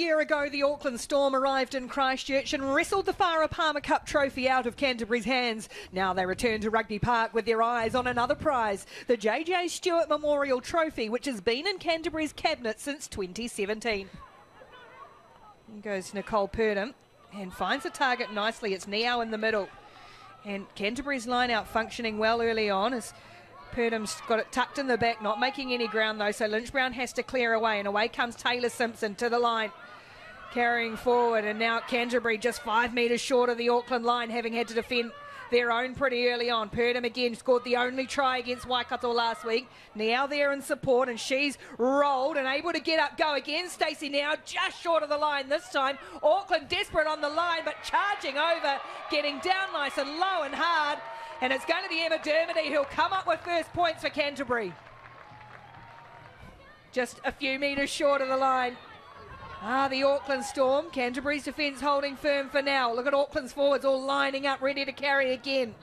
year ago, the Auckland Storm arrived in Christchurch and wrestled the Farah Palmer Cup trophy out of Canterbury's hands. Now they return to Rugby Park with their eyes on another prize, the JJ Stewart Memorial Trophy, which has been in Canterbury's cabinet since 2017. In goes Nicole Purdom and finds the target nicely. It's Niau in the middle. And Canterbury's line out functioning well early on as Purdom's got it tucked in the back, not making any ground though, so Lynch Brown has to clear away, and away comes Taylor Simpson to the line. Carrying forward, and now Canterbury just five metres short of the Auckland line, having had to defend their own pretty early on. Purdom again scored the only try against Waikato last week. Now there in support, and she's rolled and able to get up, go again. Stacey now just short of the line this time. Auckland desperate on the line, but charging over, getting down nice and low and hard. And it's going to be Emma Dermody who'll come up with first points for Canterbury. Just a few metres short of the line. Ah, the Auckland Storm. Canterbury's defence holding firm for now. Look at Auckland's forwards all lining up, ready to carry again.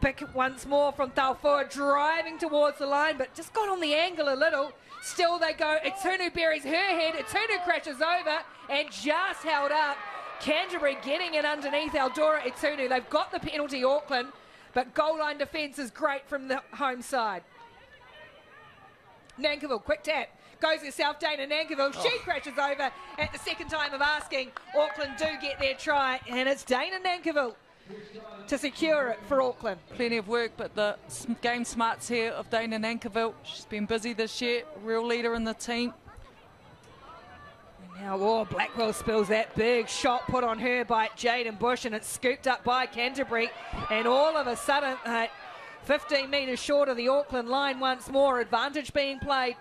Pick once more from Taufua, driving towards the line, but just got on the angle a little. Still they go. Etunu buries her head. Etunu crashes over and just held up. Canterbury getting it underneath Eldora Etunu. They've got the penalty, Auckland. But goal line defence is great from the home side. Nankivell, quick tap. Goes herself, Dana Nankivell. She oh. crashes over at the second time of asking. Auckland do get their try, and it's Dana Nankivell to secure it for Auckland. Plenty of work, but the game smarts here of Dana Nankivell. She's been busy this year, real leader in the team. Now, oh, Blackwell spills that big shot put on her by Jaden Bush, and it's scooped up by Canterbury. And all of a sudden, uh, 15 metres short of the Auckland line once more. Advantage being played.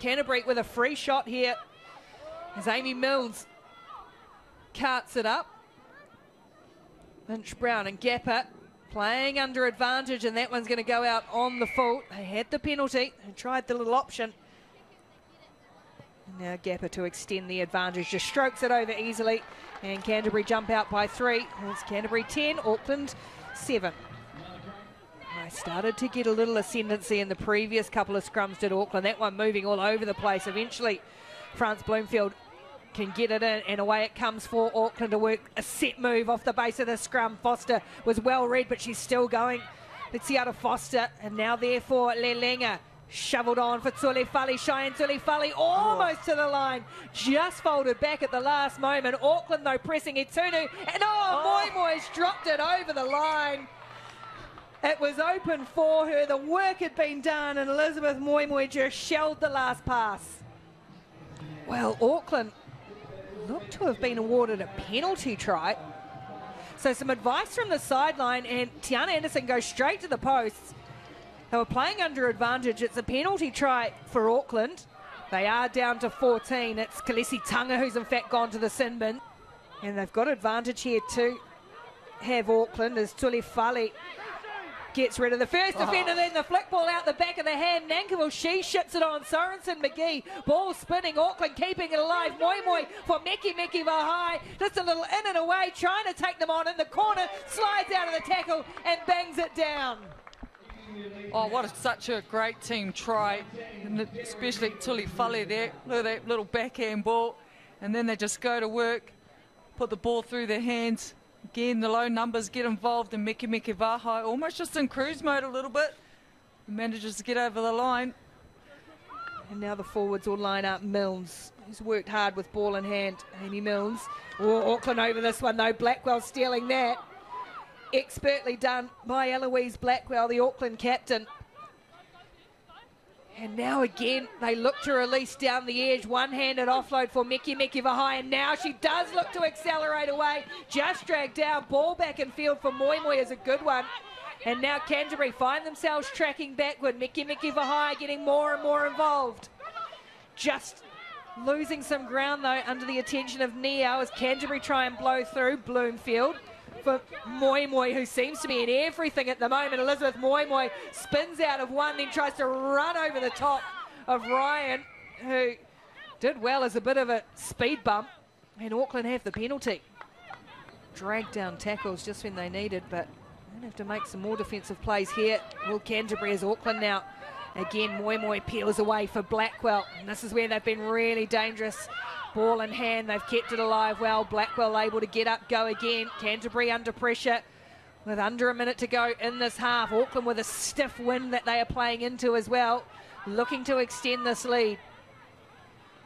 Canterbury with a free shot here as Amy Mills carts it up. Lynch Brown and Gapper playing under advantage, and that one's going to go out on the fault. They had the penalty and tried the little option. Now Gapper to extend the advantage, just strokes it over easily. And Canterbury jump out by three. It's Canterbury 10, Auckland 7. I started to get a little ascendancy in the previous couple of scrums did Auckland. That one moving all over the place. Eventually, France Bloomfield can get it in, and away it comes for Auckland to work a set move off the base of the scrum. Foster was well read, but she's still going. Let's see out of Foster, and now therefore Lelenga Shoveled on for Tulifali, Cheyenne Tulifali almost oh. to the line. Just folded back at the last moment. Auckland, though, pressing Etunu. And oh, oh. Moimoi's dropped it over the line. It was open for her. The work had been done, and Elizabeth Moimoi just shelled the last pass. Well, Auckland looked to have been awarded a penalty try. So some advice from the sideline, and Tiana Anderson goes straight to the posts. They were playing under advantage. It's a penalty try for Auckland. They are down to 14. It's Kalisi Tunga who's in fact gone to the sin bin. And they've got advantage here to have Auckland as Tuli Fali gets rid of the first oh. defender, then the flick ball out the back of the hand. Nankivell, oh, she ships it on. Sorensen McGee, ball spinning. Auckland keeping it alive. Moi Moi for Meki Meki Vahai. Just a little in and away, trying to take them on in the corner. Slides out of the tackle and bangs it down. Oh, what a, such a great team try, especially Tuli Fale there. Look at that little backhand ball. And then they just go to work, put the ball through their hands. Again, the low numbers get involved, and Miki Miki Vahai almost just in cruise mode a little bit. Manages to get over the line. And now the forwards all line up. Mills, who's worked hard with ball in hand. Amy Mills. Oh, Auckland over this one, though. Blackwell stealing that expertly done by Eloise Blackwell, the Auckland captain. And now again, they look to release down the edge. One-handed offload for Mickey Mickey Vahai. And now she does look to accelerate away. Just dragged down. Ball back in field for Moi Moi is a good one. And now Canterbury find themselves tracking backward. Mickey Mickey Vahai getting more and more involved. Just losing some ground, though, under the attention of Neo as Canterbury try and blow through Bloomfield for Moi Moi, who seems to be in everything at the moment. Elizabeth Moi Moi spins out of one, then tries to run over the top of Ryan, who did well as a bit of a speed bump. And Auckland have the penalty. Dragged down tackles just when they needed, but they have to make some more defensive plays here. Will Canterbury as Auckland now Again, Moi Moi peels away for Blackwell. And this is where they've been really dangerous. Ball in hand, they've kept it alive well. Blackwell able to get up, go again. Canterbury under pressure with under a minute to go in this half. Auckland with a stiff wind that they are playing into as well, looking to extend this lead.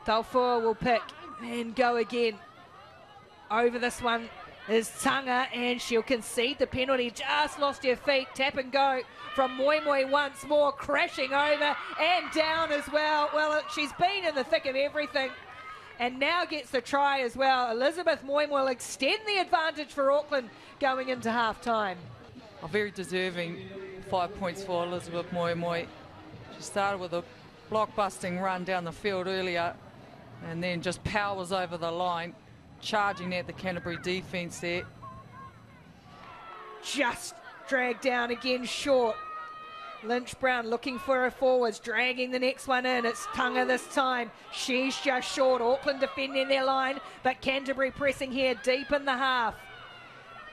Taufua will pick and go again. Over this one is Tanga, and she'll concede the penalty. Just lost her feet. Tap and go from Moi Moi once more, crashing over and down as well. Well, uh, she's been in the thick of everything and now gets the try as well. Elizabeth Moimoi will extend the advantage for Auckland going into half time. A very deserving five points for Elizabeth Moi Moi. She started with a block-busting run down the field earlier and then just powers over the line, charging at the Canterbury defence there. Just dragged down again short. Lynch Brown looking for her forwards, dragging the next one in. It's Tunga this time. She's just short. Auckland defending their line, but Canterbury pressing here deep in the half.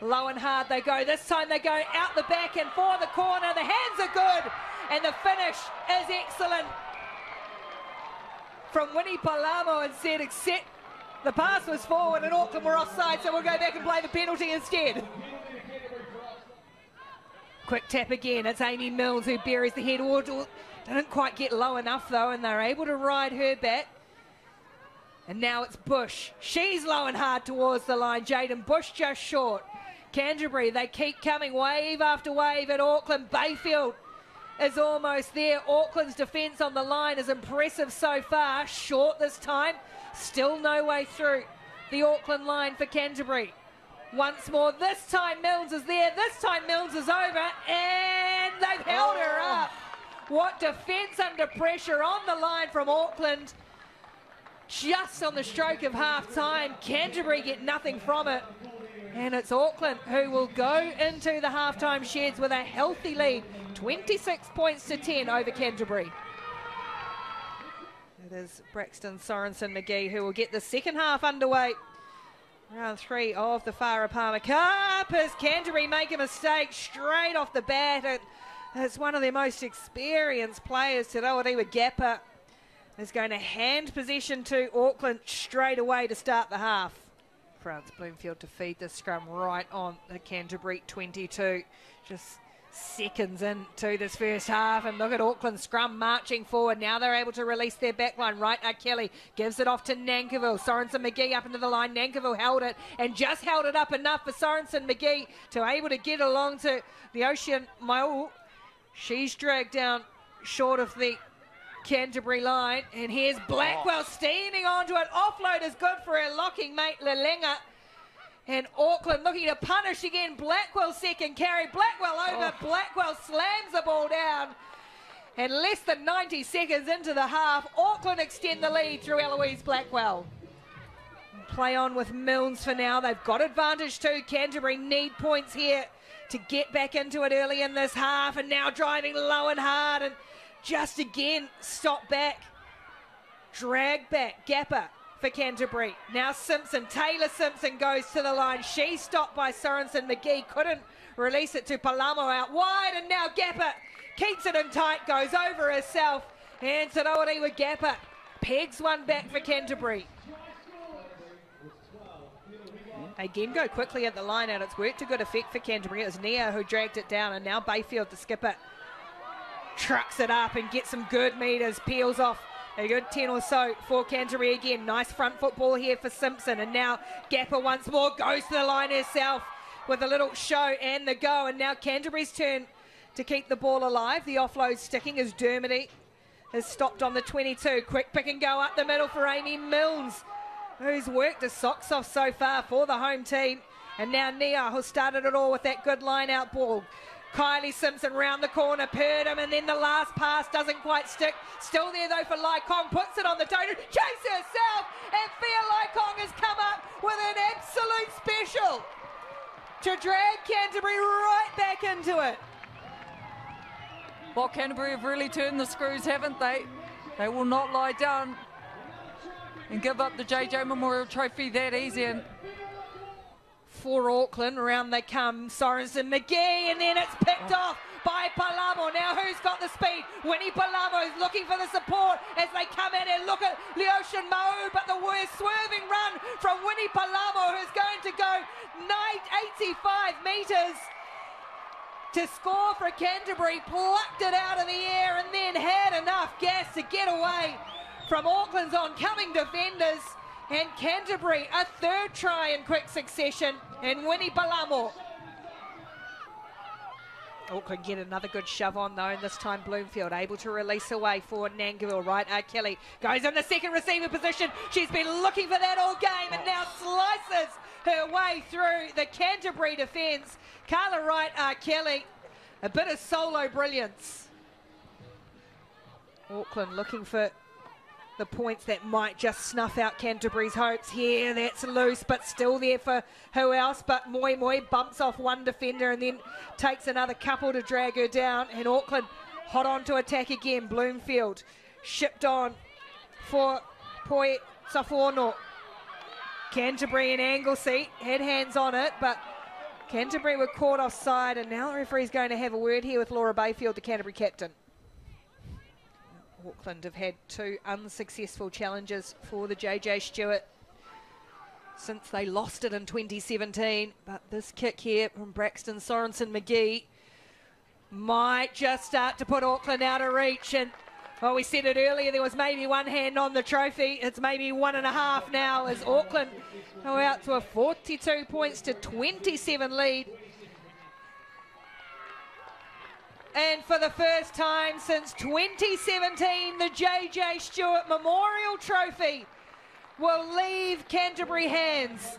Low and hard they go. This time they go out the back and for the corner. The hands are good, and the finish is excellent. From Winnie Palamo and said, except the pass was forward and Auckland were offside, so we'll go back and play the penalty instead. Quick tap again. It's Amy Mills who buries the head. Didn't quite get low enough though, and they're able to ride her back. And now it's Bush. She's low and hard towards the line. Jaden Bush just short. Canterbury, they keep coming wave after wave at Auckland. Bayfield is almost there. Auckland's defence on the line is impressive so far. Short this time. Still no way through the Auckland line for Canterbury. Once more, this time Mills is there, this time Mills is over, and they've held oh. her up. What defence under pressure on the line from Auckland. Just on the stroke of half time, Canterbury get nothing from it. And it's Auckland who will go into the halftime sheds with a healthy lead, 26 points to 10 over Canterbury. It is Braxton Sorensen McGee who will get the second half underway. Round three of the Farah Palmer Cup as Canterbury make a mistake straight off the bat. it's one of their most experienced players, Te Rauoriwa Gapper, is going to hand possession to Auckland straight away to start the half. France Bloomfield to feed the scrum right on the Canterbury 22. Just seconds into this first half. And look at Auckland scrum marching forward. Now they're able to release their backline. Right now, Kelly gives it off to Nankivell. Sorensen McGee up into the line. Nankivell held it and just held it up enough for Sorensen McGee to able to get along to the Ocean Mile. She's dragged down short of the Canterbury line. And here's Blackwell oh. steaming onto it. Offload is good for her locking mate Lelenga. And Auckland looking to punish again. Blackwell second carry. Blackwell over. Oh. Blackwell slams the ball down. And less than 90 seconds into the half, Auckland extend the lead through Eloise Blackwell. Play on with Milnes for now. They've got advantage too. Canterbury need points here to get back into it early in this half. And now driving low and hard. And just again, stop back. Drag back. Gapper for Canterbury. Now Simpson, Taylor Simpson goes to the line. She stopped by Sorensen McGee. Couldn't release it to Palamo out wide. And now Gapper keeps it in tight, goes over herself. And Sarawari with Gapper. Pegs one back for Canterbury. Again, go quickly at the line out. It's worked to good effect for Canterbury. It was Nia who dragged it down, and now Bayfield, the skipper, trucks it up and gets some good meters, peels off a good 10 or so for Canterbury again. Nice front football here for Simpson. And now Gapper once more goes to the line herself with a little show and the go. And now Canterbury's turn to keep the ball alive. The offload sticking as Dermody has stopped on the 22. Quick pick and go up the middle for Amy Milnes, who's worked his socks off so far for the home team. And now Nia, who started it all with that good line out ball. Kylie Simpson round the corner, Purdom, and then the last pass doesn't quite stick. Still there though for Lai Kong, puts it on the total, chase herself, and Fia Lai Kong has come up with an absolute special to drag Canterbury right back into it. Well, Canterbury have really turned the screws, haven't they? They will not lie down and give up the JJ Memorial Trophy that easy. And for Auckland. Around they come. Sorensen McGee, and then it's picked oh. off by Palamo. Now who's got the speed? Winnie Palamo is looking for the support as they come in and look at Leoshan Mau, but the worst swerving run from Winnie Palamo who's going to go 85 metres to score for Canterbury, plucked it out of the air and then had enough gas to get away from Auckland's oncoming defenders. And Canterbury, a third try in quick succession, and Winnie Palamo Auckland get another good shove on though, and this time Bloomfield able to release away for Nangawil. Right, uh, Kelly goes in the second receiver position. She's been looking for that all game and now slices her way through the Canterbury defence. Carla Wright, uh, Kelly, a bit of solo brilliance. Auckland looking for the points that might just snuff out Canterbury's hopes. Here, that's loose, but still there for who else but Moimoi bumps off one defender and then takes another couple to drag her down. And Auckland hot on to attack again. Bloomfield shipped on for Poi Safono. Canterbury and Anglesea had hands on it, but Canterbury were caught offside, and now the referee's going to have a word here with Laura Bayfield, the Canterbury captain. Auckland have had two unsuccessful challenges for the JJ Stewart since they lost it in 2017. But this kick here from Braxton Sorensen McGee might just start to put Auckland out of reach. And well, we said it earlier, there was maybe one hand on the trophy. It's maybe one and a half now as Auckland go out to a 42 points to 27 lead. And for the first time since 2017, the JJ Stewart Memorial Trophy will leave Canterbury hands.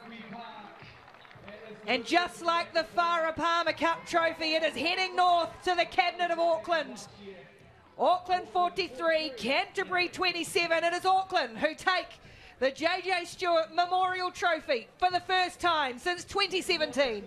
And just like the Farah Palmer Cup Trophy, it is heading north to the Cabinet of Auckland. Auckland 43, Canterbury 27. It is Auckland who take the JJ Stewart Memorial Trophy for the first time since 2017.